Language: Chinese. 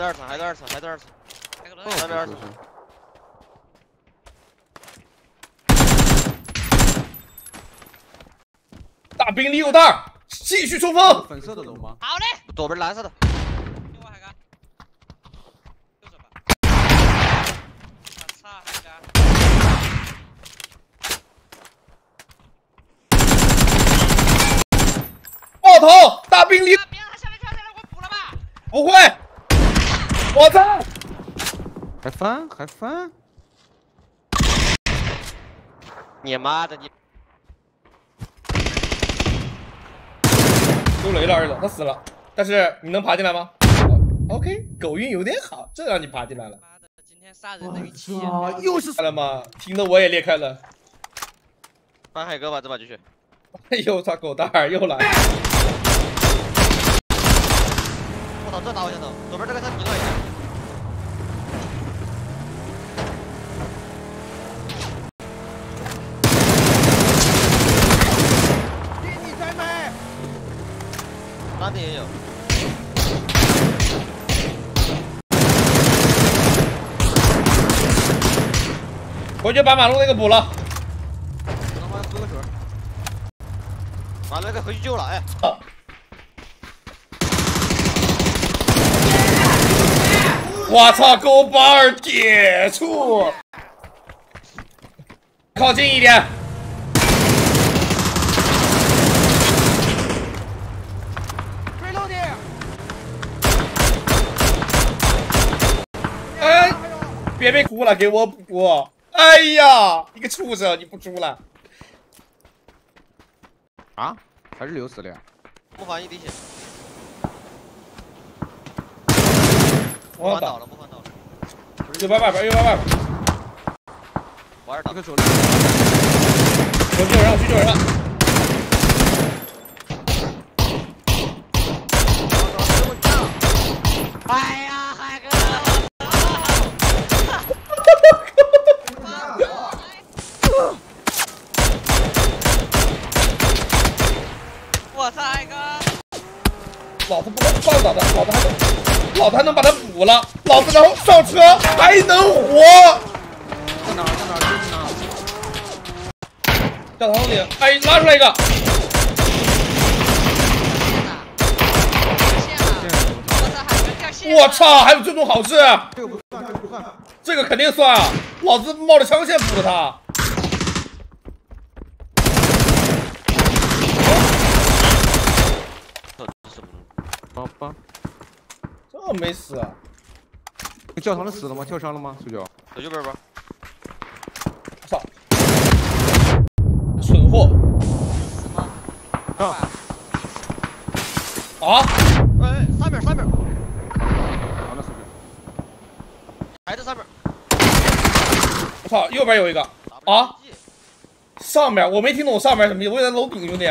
在二层，还在二层，还在二层。还在二层。大兵利诱弹，继续冲锋。粉色的龙吗？好嘞。左边蓝色的。爆头，大兵利。别让他下面跳下来，我补了吧。不会。我操！还翻还翻！你妈的你！丢雷了儿子，他死了。但是你能爬进来吗？OK，狗运有点好，这让你爬进来了。妈的，今天杀人的运气又是来了吗？听得我也裂开了。翻海哥吧，这把继续。哎呦，我操，狗蛋儿又来！我操，这打我先走，左边这个他急了一点。哪里也有。回去把马路那个补了。他妈喝个水。把那个回去救了，哎。我操，狗宝儿铁处，靠近一点。别别哭了，给我补！哎呀，你个畜生，你不猪了？啊？还是流死了呀？木防一滴血。木防倒了，不换倒了。右边外边，右边外边。玩儿打。我救人，我去救人了。老子不能放倒他，老子还能，老子还能把他补了，老子然后上车还能活。在哪？在哪？在哪？教堂里，哎，拉出来一个。我操，还有这种好事？这个不算，这个不算，这个肯定算啊！老子冒着枪线补的他。吧，这没死啊？教堂的死了吗？跳伤了吗？苏九，走右边吧。操！蠢货！啊！啊！哎，三秒，三秒。好的，苏九。还在上面。我操！右边有一个。啊！上面我没听懂上面什么意思，我在楼顶兄弟。